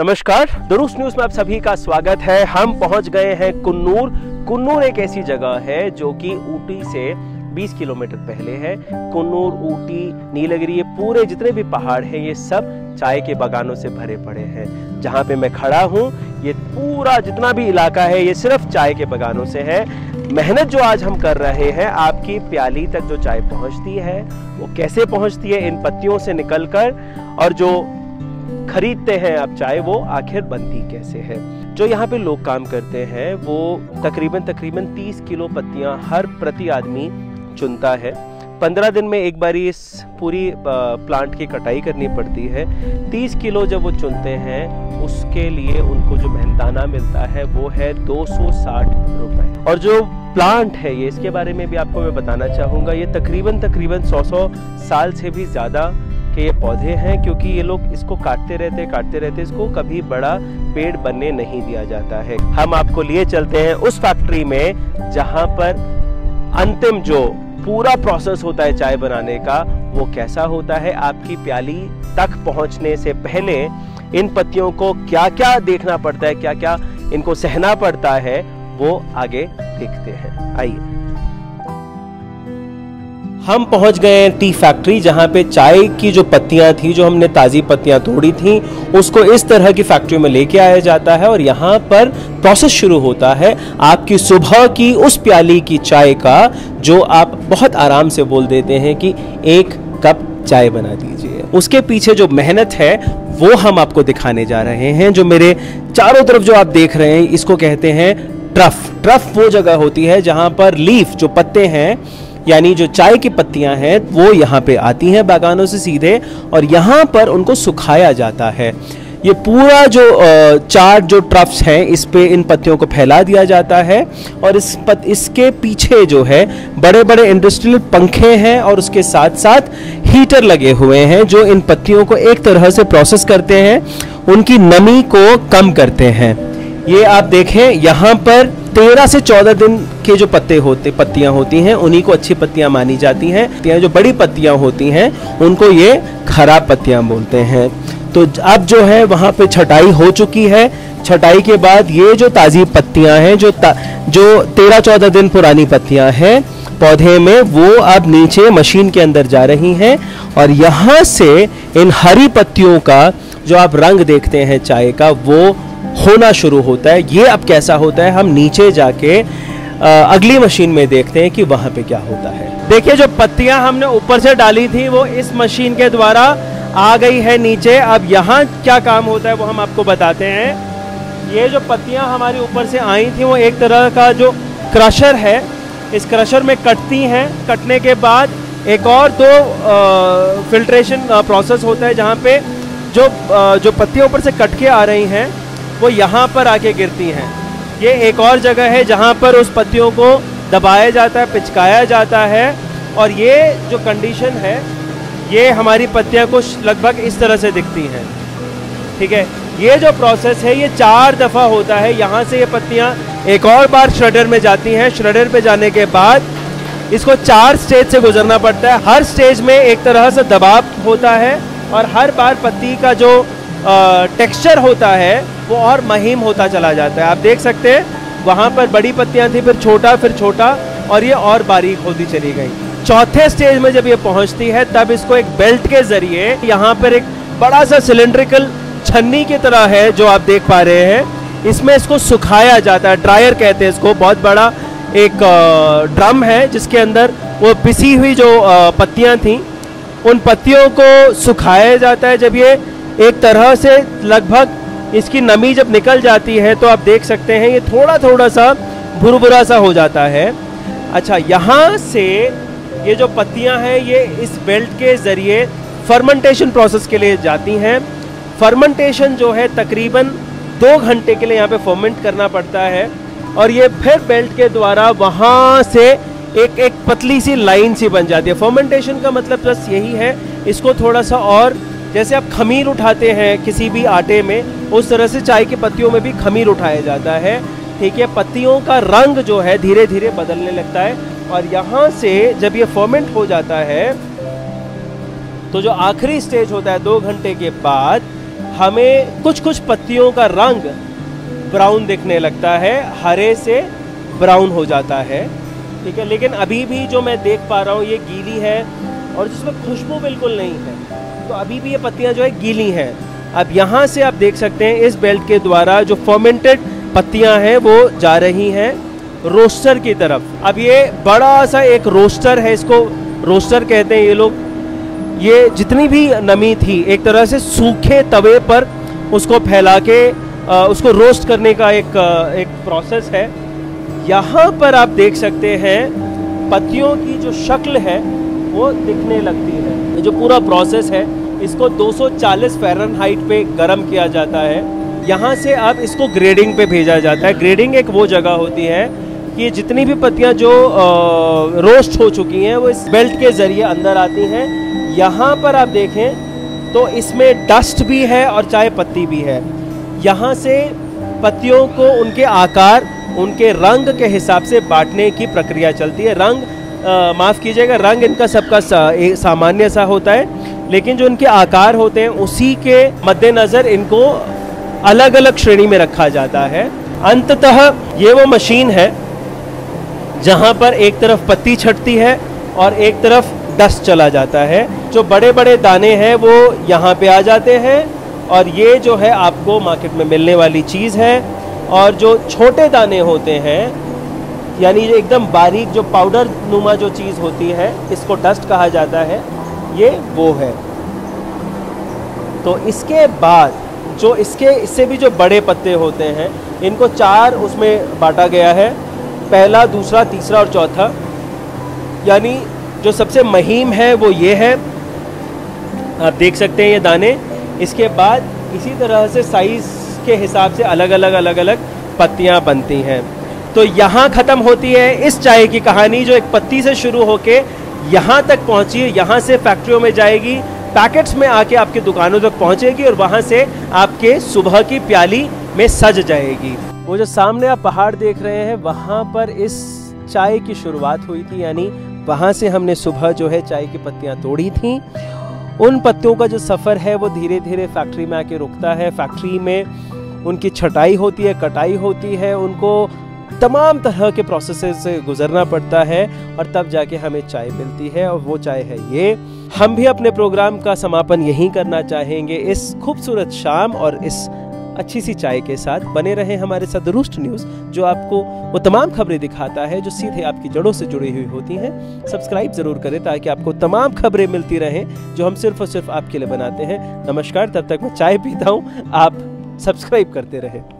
नमस्कार दुरुस्त न्यूज़ में आप सभी का स्वागत है। हम पहुँच गए हैं कुन्नूर। कुन्नूर एक ऐसी जगह है जो कि ऊटी से 20 किलोमीटर पहले है। कुन्नूर, ऊटी, नीलगिरी, ये पूरे जितने भी पहाड़ हैं, ये सब चाय के बागानों से भरे पड़े हैं। जहाँ पे मैं खड़ा हूँ, ये पूरा जितना भी इलाका है, ये सिर्फ़ चाय के बागानों से है। मेहनत जो आज हम कर रहे हैं, आपकी प्याली तक जो चाय पहुँचती है, वो कैसे पहुँचती है, इन पत्तियों से निकलकर और जो खरीदते हैं आप चाय वो आखिर बनती कैसे है। जो यहाँ पे लोग काम करते हैं, वो तकरीबन तकरीबन 30 किलो पत्तियाँ हर प्रति आदमी चुनता है। पंद्रह दिन में एक बार इस पूरी प्लांट की कटाई करनी पड़ती है। तीस किलो जब वो चुनते हैं, उसके लिए उनको जो मेहनताना मिलता है, वो है दो सौ साठ रुपए। और जो प्लांट है ये, इसके बारे में भी आपको मैं बताना चाहूँगा, ये तकरीबन तकरीबन सौ सौ साल से भी ज़्यादा के ये पौधे हैं, क्योंकि ये लोग इसको काटते रहते काटते रहते इसको कभी बड़ा पेड़ बनने नहीं दिया जाता है। हम आपको लिए चलते हैं उस फैक्ट्री में, जहाँ पर अंतिम जो पूरा प्रोसेस होता है चाय बनाने का, वो कैसा होता है, आपकी प्याली तक पहुँचने से पहले इन पत्तियों को क्या क्या देखना पड़ता है क्या क्या इनको सहना पड़ता है, वो आगे देखते हैं। आइए। हम पहुँच गए हैं टी फैक्ट्री, जहाँ पे चाय की जो पत्तियाँ थी, जो हमने ताज़ी पत्तियाँ तोड़ी थी, उसको इस तरह की फैक्ट्री में लेके आया जाता है और यहाँ पर प्रोसेस शुरू होता है आपकी सुबह की उस प्याली की चाय का, जो आप बहुत आराम से बोल देते हैं कि एक कप चाय बना दीजिए। उसके पीछे जो मेहनत है, वो हम आपको दिखाने जा रहे हैं, जो मेरे चारों तरफ़ जो आप देख रहे हैं, इसको कहते हैं ट्रफ। ट्रफ वो जगह होती है जहाँ पर लीफ, जो पत्ते हैं यानी जो चाय की पत्तियाँ हैं वो यहाँ पे आती हैं बागानों से सीधे और यहाँ पर उनको सुखाया जाता है। ये पूरा जो चार जो ट्रफ्स हैं इस पे इन पत्तियों को फैला दिया जाता है और इस पत, इसके पीछे जो है बड़े बड़े इंडस्ट्रियल पंखे हैं और उसके साथ साथ हीटर लगे हुए हैं जो इन पत्तियों को एक तरह से प्रोसेस करते हैं उनकी नमी को कम करते हैं। ये आप देखें, यहाँ पर तेरह से चौदह दिन के जो पत्ते होते, पत्तियाँ होती हैं, उन्हीं को अच्छी पत्तियाँ मानी जाती हैं। जो बड़ी पत्तियाँ होती हैं, उनको ये खराब पत्तियाँ बोलते हैं। तो अब जो है, वहाँ पे छटाई हो चुकी है। छटाई के बाद ये जो ताज़ी पत्तियाँ हैं, जो जो तेरह चौदह दिन पुरानी पत्तियाँ हैं, पौधे में वो अब नीचे मशीन के अंदर जा रही हैं और यहाँ से इन हरी पत्तियों का जो आप रंग देखते हैं चाय का, वो होना शुरू होता है। ये अब कैसा होता है हम नीचे जाके अगली मशीन में देखते हैं कि वहाँ पे क्या होता है। देखिए जो पत्तियाँ हमने ऊपर से डाली थी वो इस मशीन के द्वारा आ गई है नीचे। अब यहाँ क्या काम होता है वो हम आपको बताते हैं। ये जो पत्तियाँ हमारी ऊपर से आई थी वो एक तरह का जो क्रशर है इस क्रशर में कटती हैं। कटने के बाद एक और दो फिल्ट्रेशन प्रोसेस होता है जहाँ पे जो आ, जो पत्तियाँ ऊपर से कट के आ रही हैं वो यहाँ पर आके गिरती हैं। ये एक और जगह है जहाँ पर उस पत्तियों को दबाया जाता है, पिचकाया जाता है और ये जो कंडीशन है, ये हमारी पत्तियाँ कुछ लगभग इस तरह से दिखती हैं। ठीक है? ये जो प्रोसेस है, ये चार दफ़ा होता है। यहाँ से ये पत्तियाँ एक और बार श्रेडर में जाती हैं। श्रेडर पे जाने के बाद इसको चार स्टेज से गुजरना पड़ता है। हर स्टेज में एक तरह से दबाव होता है और हर बार पत्ती का जो टेक्सचर होता है वो और महीम होता चला जाता है। आप देख सकते हैं, वहाँ पर बड़ी पत्तियाँ थी, फिर छोटा फिर छोटा, और ये और बारीक होती चली गई। चौथे स्टेज में जब ये पहुँचती है, तब इसको एक बेल्ट के ज़रिए यहाँ पर एक बड़ा सा सिलेंड्रिकल छन्नी की तरह है जो आप देख पा रहे हैं। इसमें इसको सुखाया जाता है ड्रायर कहते हैं इसको, बहुत बड़ा एक ड्रम है, जिसके अंदर वो पिसी हुई जो पत्तियाँ थी, उन पत्तियों को सुखाया जाता है। जब ये एक तरह से लगभग इसकी नमी जब निकल जाती है तो आप देख सकते हैं ये थोड़ा थोड़ा सा भुरभुरा सा हो जाता है। अच्छा यहाँ से ये जो पत्तियाँ हैं, ये इस बेल्ट के ज़रिए फर्मेंटेशन प्रोसेस के लिए जाती हैं। फर्मेंटेशन जो है, तकरीबन दो घंटे के लिए यहाँ पे फर्मेंट करना पड़ता है और ये फिर बेल्ट के द्वारा वहाँ से एक एक पतली सी लाइन सी बन जाती है। फर्मेंटेशन का मतलब बस यही है, इसको थोड़ा सा और जैसे आप खमीर उठाते हैं, किसी भी आटे में, उस तरह से चाय की पत्तियों में भी खमीर उठाया जाता है। ठीक है, पत्तियों का रंग जो है धीरे धीरे बदलने लगता है और यहाँ से जब ये फर्मेंट हो जाता है तो जो आखिरी स्टेज होता है, दो घंटे के बाद, हमें कुछ कुछ पत्तियों का रंग ब्राउन दिखने लगता है, हरे से ब्राउन हो जाता है। ठीक है, लेकिन अभी भी जो मैं देख पा रहा हूँ, ये गीली है और जिसमें खुशबू बिल्कुल नहीं है। तो अभी भी ये पत्तियाँ जो है गीली हैं। अब यहाँ से आप देख सकते हैं इस बेल्ट के द्वारा जो फर्मेंटेड पत्तियाँ हैं वो जा रही हैं रोस्टर की तरफ़। अब ये बड़ा सा एक रोस्टर है इसको रोस्टर कहते हैं ये लोग। ये जितनी भी नमी थी एक तरह से सूखे तवे पर उसको फैला के आ, उसको रोस्ट करने का एक एक प्रोसेस है। यहाँ पर आप देख सकते हैं पत्तियों की जो शक्ल है वो दिखने लगती है। जो पूरा प्रोसेस है इसको 240 फ़ारेनहाइट पे गर्म किया जाता है। यहाँ से अब इसको ग्रेडिंग पे भेजा जाता है। ग्रेडिंग एक वो जगह होती है कि जितनी भी पत्तियाँ जो रोस्ट हो चुकी हैं वो इस बेल्ट के ज़रिए अंदर आती हैं। यहाँ पर आप देखें तो इसमें डस्ट भी है और चाय पत्ती भी है। यहाँ से पत्तियों को उनके आकार उनके रंग के हिसाब से बांटने की प्रक्रिया चलती है। रंग माफ़ कीजिएगा रंग इनका सबका सा, सामान्य सा होता है। लेकिन जो इनके आकार होते हैं, उसी के मद्देनज़र इनको अलग अलग श्रेणी में रखा जाता है। अंततः ये वो मशीन है, जहाँ पर एक तरफ़ पत्ती छटती है और एक तरफ़ डस्ट चला जाता है। जो बड़े बड़े दाने हैं, वो यहाँ पे आ जाते हैं और ये जो है आपको मार्केट में मिलने वाली चीज़ है। और जो छोटे दाने होते हैं, यानी एकदम बारीक जो पाउडर नुमा जो चीज़ होती है, इसको डस्ट कहा जाता है। ये वो है। तो इसके बाद जो इसके, इससे भी जो बड़े पत्ते होते हैं, इनको चार उसमें बांटा गया है। पहला, दूसरा, तीसरा और चौथा। यानी जो सबसे महीम है वो ये है। आप देख सकते हैं ये दाने। इसके बाद इसी तरह से साइज़ के हिसाब से अलग अलग अलग अलग पत्तियाँ बनती हैं। तो यहाँ ख़त्म होती है इस चाय की कहानी, जो एक पत्ती से शुरू होके यहाँ तक पहुँची, यहाँ से फैक्ट्रियों में जाएगी, पैकेट्स में आके आपकी दुकानों तक पहुँचेगी और वहाँ से आपके सुबह की प्याली में सज जाएगी। वो जो सामने आप पहाड़ देख रहे हैं, वहाँ पर इस चाय की शुरुआत हुई थी, यानी वहाँ से हमने सुबह जो है चाय की पत्तियाँ तोड़ी थी। उन पत्तियों का जो सफ़र है, वो धीरे धीरे फैक्ट्री में आके रुकता है। फैक्ट्री में उनकी छटाई होती है, कटाई होती है, उनको तमाम तरह के प्रोसेस से गुजरना पड़ता है और तब जाके हमें चाय मिलती है और वो चाय है ये। हम भी अपने प्रोग्राम का समापन यहीं करना चाहेंगे। इस खूबसूरत शाम और इस अच्छी सी चाय के साथ बने रहे हमारे साथ न्यूज़ जो आपको वो तमाम खबरें दिखाता है, जो सीधे आपकी जड़ों से जुड़ी हुई होती हैं। सब्सक्राइब ज़रूर करें ताकि आपको तमाम खबरें मिलती रहें, जो हम सिर्फ़ और सिर्फ़ आपके लिए बनाते हैं। नमस्कार, तब तक मैं चाय पीता हूँ। आप सब्सक्राइब करते रहें।